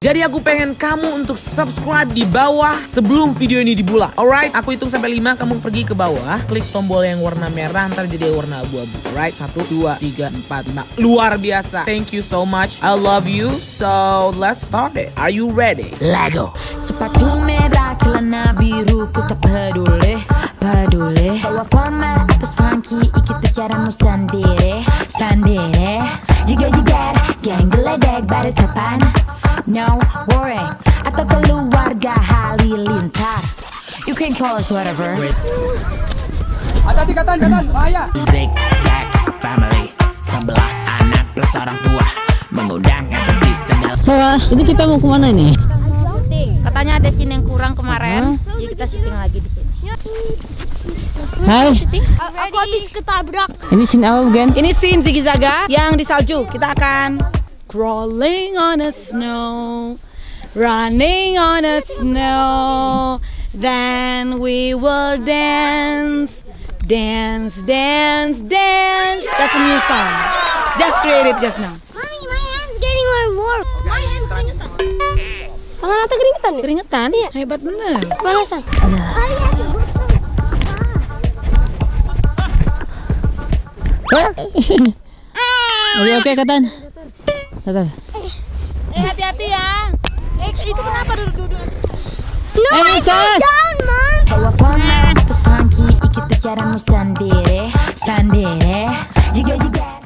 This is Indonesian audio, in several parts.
Jadi aku pengen kamu untuk subscribe di bawah sebelum video ini dibuat. Alright, aku hitung sampai 5, kamu pergi ke bawah, klik tombol yang warna merah, ntar jadi warna abu-abu. Alright, 1, 2, 3, 4, 5. Luar biasa. Thank you so much. I love you. So, let's start it. Are you ready? Lego. Sepatu merah, celana biru, ku tak peduli, peduli Bawa format terus funky, ikuti caramu sendiri, sendiri Jigar-jigar, geng geledek, baru capan No worry, atau keluarga halilintar You can call us whatever Hati-hati katan, katan, bahaya. Zigzag Family 11 anak plus orang tua Mengundang atensi segala So, ah, ini kita mau ke mana ini? Katanya ada scene yang kurang kemarin, jadi kita syuting lagi di sini. Hai, Aku habis ketabrak. ini sini apa bukan? Ini scene Ziggy Zaga yang di salju. Kita akan crawling on a snow, running on a snow, then we will dance, dance, dance, dance. That's a new song. Just created just now. Mommy, my hand's getting more warm. My hand's keringetan. Tangan Ata keringetan nih? Keringetan? Hebat bener. Panasan. Oke, oke, Katan. Katan. Eh hati-hati ya. Eh itu kenapa duduk-duduk? No, Eh, I fell down, Mom. Bawa format terus funky, ikuti caramu sendiri, sendiri Jigar-jigar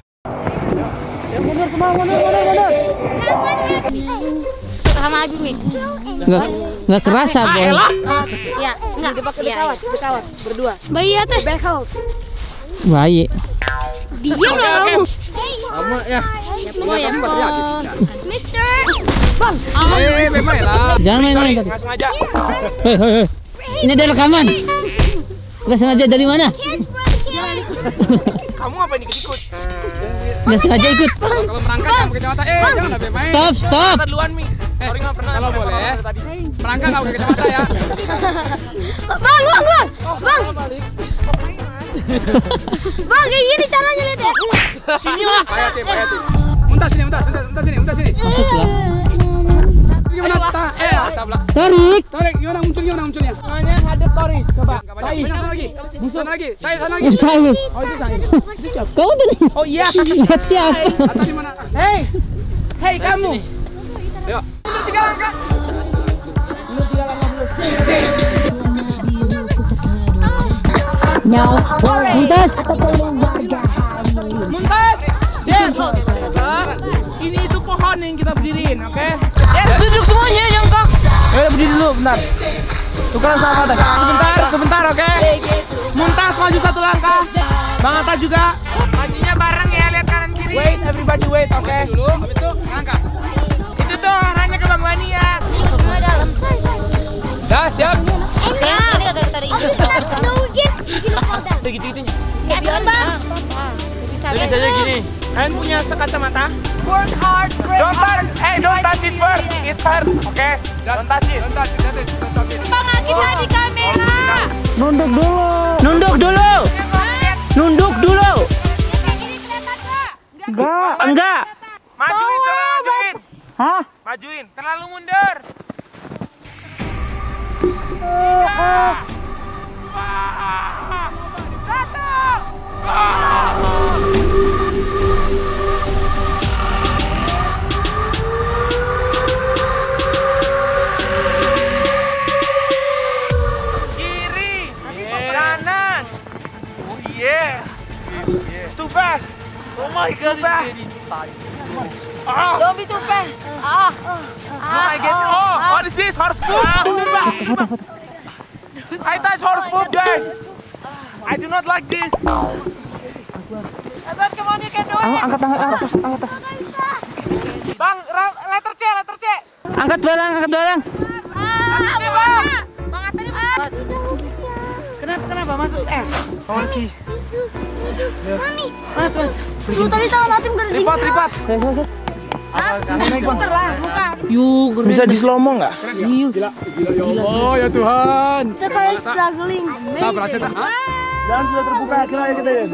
Sama Abi Mi. Nggak, nggak kerasa, boy. Ya, enggak. Iya, iya. Berdua. Bayi ya teh. Baik. Diam lah Sama ya. Oh ya. Mister. Eh, bebas lah. Jangan main-main tadi. Hei, hei, hei. Ini ada rekaman. Nggak sengaja dari mana? Kamu apa ini ikut? Nggak sengaja ikut. Kalau merangkak kamu kacamata. Eh, jangan lebih main. Stop, stop. duluan Mi. Eh, kalau boleh. Merangkak nggak pakai kacamata ya. Bang, bang, bang. Bang. Bang, kayak gini caranya lihat ya. Sini lah. Bahaya Tim. Muntah sini, muntah, muntah, muntah sini, muntah sini. Masuklah. Gimana? Ta eh, tabrak. Tarik. Tarik, gimana munculnya, gimana munculnya? Namanya hadap Toris, coba. Banyak sana lagi. Sana lagi. Saya sana lagi. Oh, saya. Oh, itu saya. Kau tadi. Oh iya. Lihat siapa? Atas di mana? Hei. Hei kamu. Ayo. Tiga langkah. Worry, Muntas. Muntas. Ini itu pohon yang kita berdiriin, oke? Yes, duduk semuanya jongkok. Eh, berdiri dulu, bentar. Tukeran sama Atta. Sebentar, sebentar, oke? Muntas maju satu langkah. Bang Atta juga. Majunya bareng ya, lihat kanan kiri. Wait, everybody wait, oke? Dulu, habis itu langkah. Itu tuh arahnya ke Bang Wani ya. Down. Gitu-gitunya. Ya, biar bang. Jadi saja gini. Kalian punya sekacamata? Work hard, Don't touch. Hey, don't touch it first. It's hard. Oke. Don't touch it. Don't touch it. Don't touch it. Bang, kita di kamera. Nunduk dulu. Nunduk dulu. Nunduk dulu. Enggak. Enggak. Majuin, coba majuin. Hah? Majuin. Terlalu mundur. Kiri. Kanan. Oh yes. It's too fast. Oh my god, too fast. Ah. Don't be too fast. Ah. No, I get Oh, what is this? Horse poop? I touch horse poop, guys. I do not like this. Abang, come on, you can do it. Angkat tangan atas, angkat atas. Bang, letter C, letter C. Angkat barang, angkat barang. Letter C, bang. Bang, Atanya, Bang. Kenapa kenapa masuk S? Oh, sih. Mami. Lu tadi salah latim gara Lipat, lipat. Puter lah, bukan. Yuk, Bisa di slow mo nggak? Gila, gila, ya Allah, ya Tuhan. Kita struggling. Tak berhasil tak? Jalan sudah terbuka, akhirnya kita ya.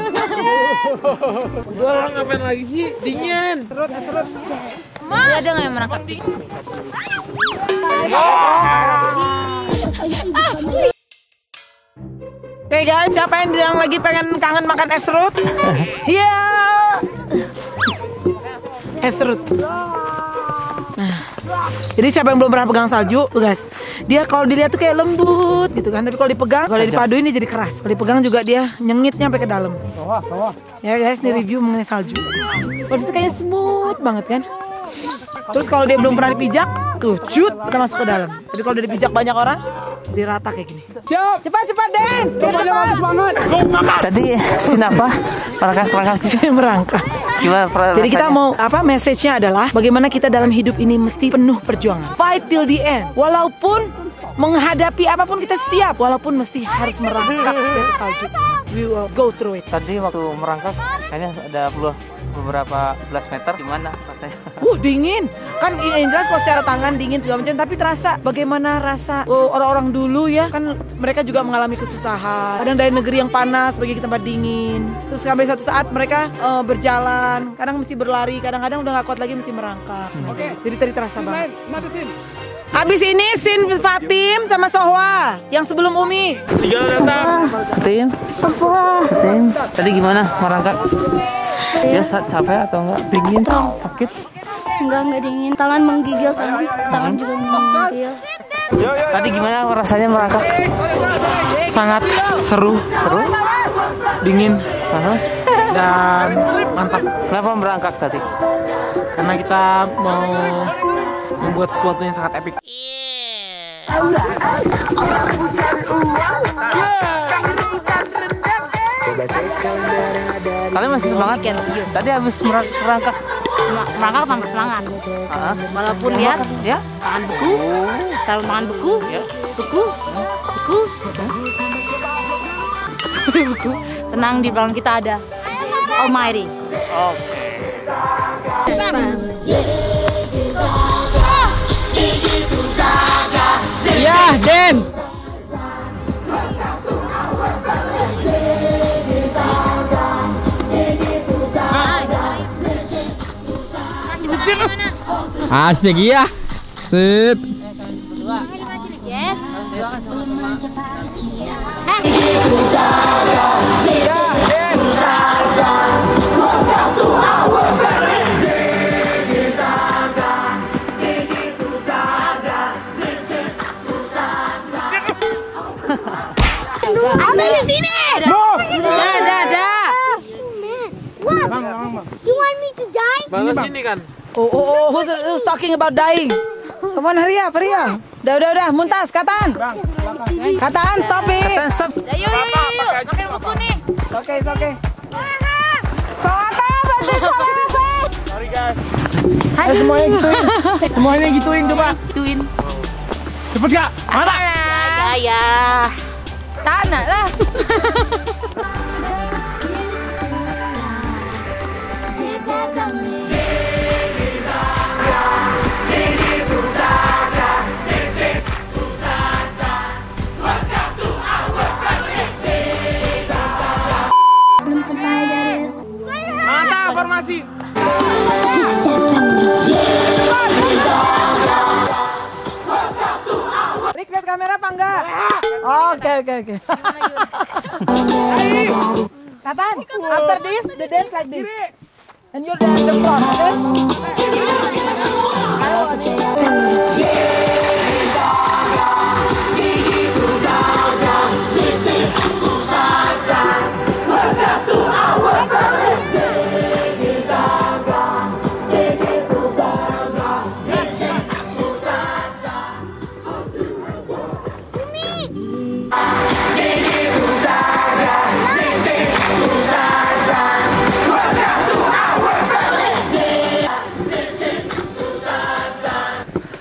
Orang ngapain lagi sih? Dingin. Dia ada nggak yang merangkak? Oke guys, siapa yang yang lagi pengen kangen makan es serut? Iya. es serut. Jadi siapa yang belum pernah pegang salju, guys, dia kalau dilihat tuh kayak lembut gitu kan, tapi kalau dipegang, kalau dipaduin ini jadi keras. Kalau dipegang juga dia nyengitnya sampai ke dalam. Ya guys, ini review mengenai salju. Kalau itu kayaknya smooth banget kan. Terus kalau dia belum pernah dipijak, tuh cut kita masuk ke dalam. Jadi kalau udah dipijak banyak orang, jadi rata kayak gini. Siap. Cepat cepat dance. Cepat. banget. Tadi kenapa? Perangkak-perangkak Saya merangkak. Gimana? Jadi kita mau apa message-nya adalah bagaimana kita dalam hidup ini mesti penuh perjuangan. Fight till the end. Walaupun menghadapi apa pun kita siap, walaupun mesti harus merangkak atas salju. We will go through it. Tadi waktu merangkak kayaknya ada beberapa belas meter gimana rasanya? Uh dingin kan yang jelas kalau secara tangan dingin segala macam tapi terasa bagaimana rasa oh, orang-orang dulu ya kan mereka juga mengalami kesusahan kadang dari negeri yang panas pergi ke tempat dingin terus sampai satu saat mereka eh, berjalan kadang mesti berlari kadang-kadang udah gak kuat lagi mesti merangkak jadi tadi terasa banget. Abis ini Sin Fatim sama Sohwa yang sebelum Umi Tiga datang. Ketin? Ketin? Tadi gimana merangkak? Ya capek atau enggak? Dingin? Sakit? Enggak, enggak dingin. Tangan menggigil, tangan, tangan juga menggigil. Tadi gimana rasanya merangkak? Sangat seru, Seru? dingin, Aha. dan mantap. Kenapa merangkak tadi? Karena kita mau membuat sesuatu yang sangat epic. Kalian masih semangat? Tadi habis merang- merangkak. Merangkak tambah semangat. Walaupun lihat ya? tangan beku, selalu makan beku, Ya. beku, beku, sampai beku. Tenang di belakang kita ada Almighty. Oke. Ya Den Asik ya. Sip. Yes. Ada di sini. You want me to die? Balas ini kan. Oh, oh, oh, who's, who's talking about dying? Come on, hurry up, hurry up. Udah, udah, udah, muntas, Katan. Katan, stop it. Kalian stop. Ayo, yuk, yuk, yuk. Makan beku nih. It's okay, it's okay. Eh, semuanya gituin. Semuanya gituin coba. Gituin. Cepet gak? Mana? Ya, ya. Tanah lah. Belum the front,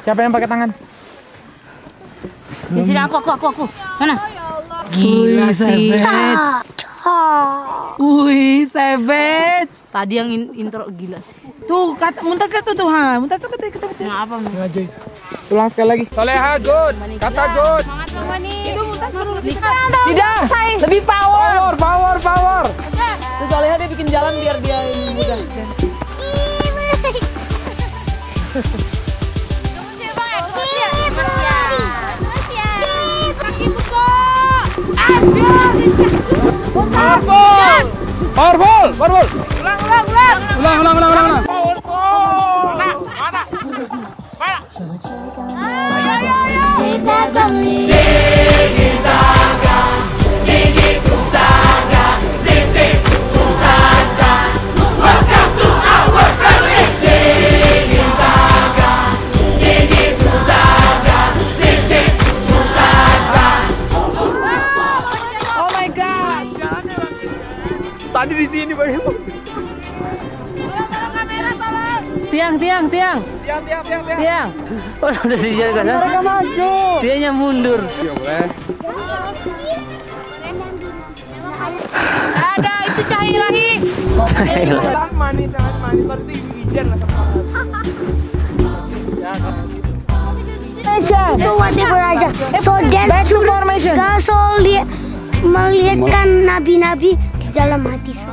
Siapa yang pakai tangan? Di sini aku, aku, aku, aku. Mana? Gila savage. Wih, savage. Tadi yang in- intro gila sih. Tuh, kata, muntas lihat tuh tuh, ha. Muntas tuh kata kita Nah, apa? Ulang sekali lagi. Soleha good. Kata good. Semangat. Itu kita perlu lebih. Tidak, lebih power. Power, power, power. Terus Soleha dia bikin jalan biar dia ini mudah. Powerful. Powerful, powerful. Ulang, ulang, ulang. Ulang, ulang, ulang, ulang. ulang. Oh sini baru. Tiang, tiang, tiang. Tiang, tiang, tiang, tiang. Tiang. Oh, udah dijaga kan? Mereka maju. Dianya mundur. Ya boleh. Ada itu cahaya ilahi. Sangat manis, sangat manis. Seperti wijen lah. So whatever aja. So then Back to formation. Gak so lihat melihatkan nabi-nabi dalam hati so.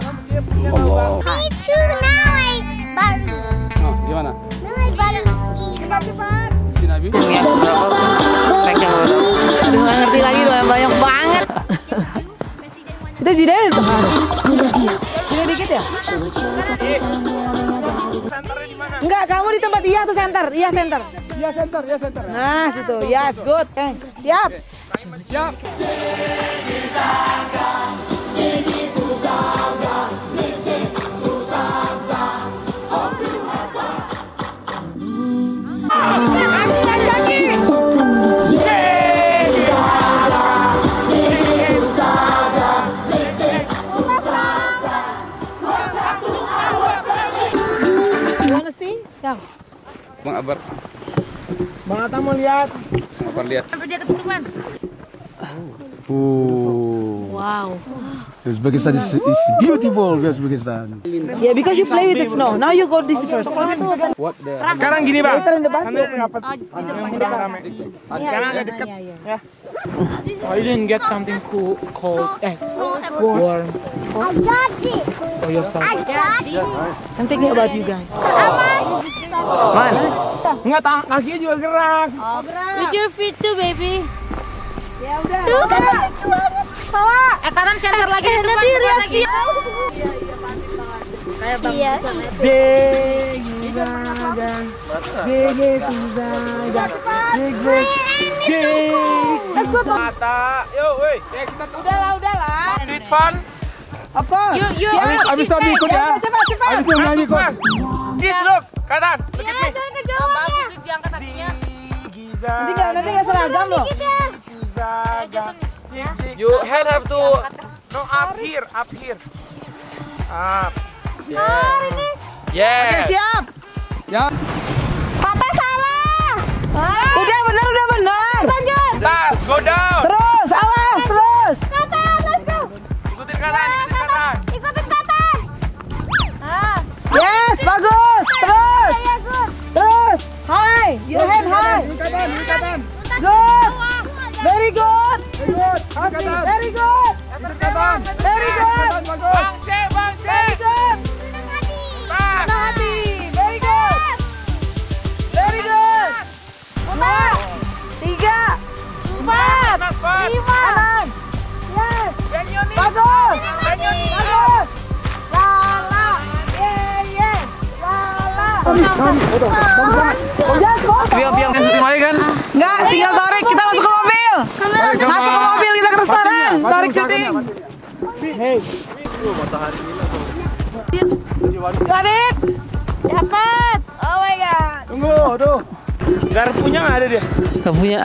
Allah. Me too. Now I baru. Oh, gimana? Now I baru see. Si Nabi? Aduh, nggak ngerti lagi loh, yang banyak banget. Kita jeda itu harus. Jeda dikit ya? Senternya di mana? Enggak, kamu di tempat iya tuh center. Iya center. Iya center, iya center. Nah, situ. Yes, good. Eh, siap. Siap. You Siap. Bang Abar. Bang Atta mau lihat. Abar lihat. Sampai dia ketutupan. Wow. Uzbekistan is, is beautiful, Uzbekistan. Yeah, because you play with the snow. Now you go this first. What the? Sekarang gini bang. Sekarang agak deket. Ya. You didn't get something cool, cold, eh, warm I got it. for yourself. I got it. I'm thinking about you guys. Man, enggak tangan kakinya juga gerak. With your feet too, baby. Ya udah. Tuh kan lucu banget. Bawa. Eh kanan center lagi. Eh, nanti reaksi. Iya. Zegizaga, zegizaga, zegizaga. Mata, yo, woi, ya kita Udahlah, udahlah. Tweet fun. Of course. You, you. Abis itu Abi ikut ya. Cepat, cepat, cepat. Abis itu nyanyi ikut. Kiss look, kanan, look at me. Bagus diangkat. Zegizaga, Nanti nggak, nanti nggak seragam loh. zig, You head have to, no up here, up here. Up. Yeah. Yeah. Oke, siap. Ya. Papa salah. Udah benar, udah benar. Tas, go down. Terus, awas, terus. Papa, let's go. Ikutin kanan, ikutin kanan. Ikutin Papa. Ah. Yes, bagus. High, your hand high. Good. Very good. Very good. Very good. Bagus. Bang C, Bang C. Very good. Pas. Senang hati. Very good. Very good. Dua, tiga, empat, lima. Kanan. Yes. Benyonin. Bagus. Bagus. Lala. Yeah, yeah. Lala. Yes, go. Biang, biang. Syuting lagi kan? Enggak, tinggal Torik. Kita masuk ke mobil. Masuk ke mobil, kita ke restoran. Torik syuting. Hey. Got it. Dapat. Oh my god. Tunggu, aduh. Garpunya nggak ada dia. Gak punya.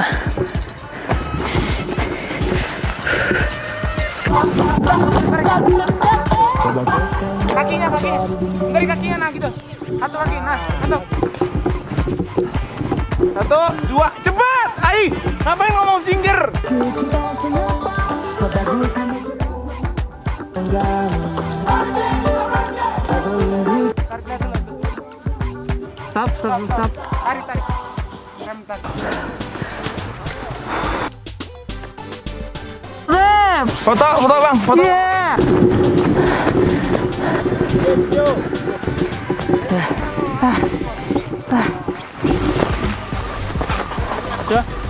Kakinya, kakinya. Dari kakinya, nah gitu. Satu kaki, nah. Satu. Satu, dua, cepat! Ayo, ngapain ngomong singgir? Stop, stop, stop. Tarik, tarik. Rem, tarik. Foto, foto bang, foto. Sudah.